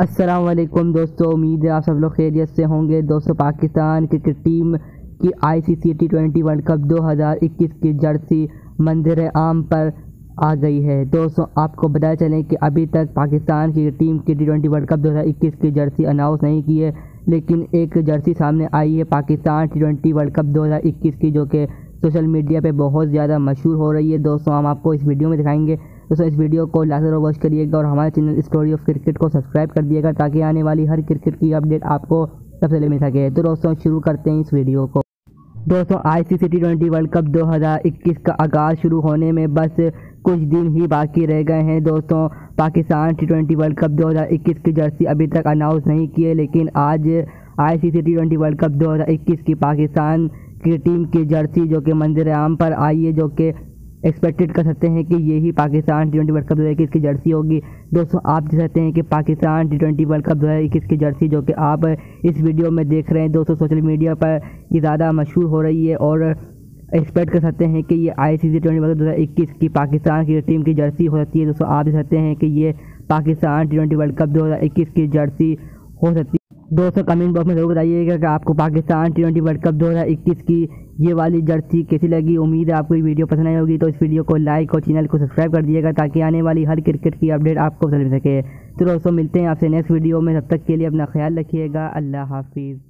السلام علیکم دوستو، امید ہے آپ سب لوگ خیریت سے ہوں گے۔ دوستو، پاکستان کرکٹ ٹیم کی I C C T twenty World Cup دو ہزار اکیس کی جرسی منظر عام پر آ گئی ہے۔ دوستو، آپ کو بتایا چلیں کہ ابھی تک پاکستان کی ٹیم کی ٹی ٹوینٹی ورلڈ کپ دو ہزار اکیس کی جرسی اناؤنس نہیں کی ہے، لیکن ایک جرسی سامنے آئی ہے Pakistan T twenty world cup دو ہزار اکیس کی، جو کہ سوشل میڈیا پہ بہت زیادہ مشہور ہو رہی ہے۔ دوستوں ہم آپ کو اس ویڈیو میں دکھائیں گے۔ دوستوں اس ویڈیو کو لازر واچ کریے گا اور ہمارے چینل اسٹوری آف کرکٹ کو سبسکرائب کر دیے گا تاکہ آنے والی ہر کرکٹ کی اپڈیٹ آپ کو سب سے مل سکے۔ تو دوستوں شروع کرتے ہیں اس ویڈیو کو۔ دوستوں I C C T twenty world cup دو ہزار اکیس کا آغاز شروع ہونے میں بس کچھ دن ہی باقی رہ گئے ہیں۔ دوستوں Pakistan T twenty world cup دو ہزار اکیس کی جرسی ابھی تک اناؤنس نہیں کیے لیکن آج I C C T twenty world cup دو ہزار اکیس کی پاکستان کی ٹیم کی جرسی جو کہ منظر عام پر آئی ہے، جو کہ ایکسپیکٹڈ کر سکتے ہیں کہ یہی Pakistan T twenty world cup دو ہزار اکیس کی جرسی ہوگی۔ دوستوں آپ دیکھ سکتے ہیں کہ Pakistan T twenty world cup دو ہزار اکیس کی جرسی جو کہ آپ اس ویڈیو میں دیکھ رہے ہیں۔ دوستوں سوشل میڈیا پر یہ زیادہ مشہور ہو رہی ہے اور ایکسپیکٹ کر سکتے ہیں کہ یہ I C C twenty world دو ہزار اکیس کی پاکستان کی ٹیم کی جرسی ہو سکتی ہے۔ دوستوں آپ دیکھ سکتے ہیں کہ یہ Pakistan T twenty world cup دو ہزار اکیس کی جرسی ہو سکتی ہے۔ دوستوں کمنٹ باکس میں ضرور بتائیے گا کہ آپ کو Pakistan T twenty world cup دو ہزار اکیس کی یہ والی جرسی کیسی لگی؟ امید ہے آپ کو یہ ویڈیو پسند آئی ہوگی، تو اس ویڈیو کو لائک اور چینل کو سبسکرائب کر دیجیے گا تاکہ آنے والی ہر کرکٹ کی اپڈیٹ آپ کو پسند مل سکے۔ تو دوستوں ملتے ہیں آپ سے نیکسٹ ویڈیو میں، تب تک کے لیے اپنا خیال رکھیے گا۔ اللہ حافظ۔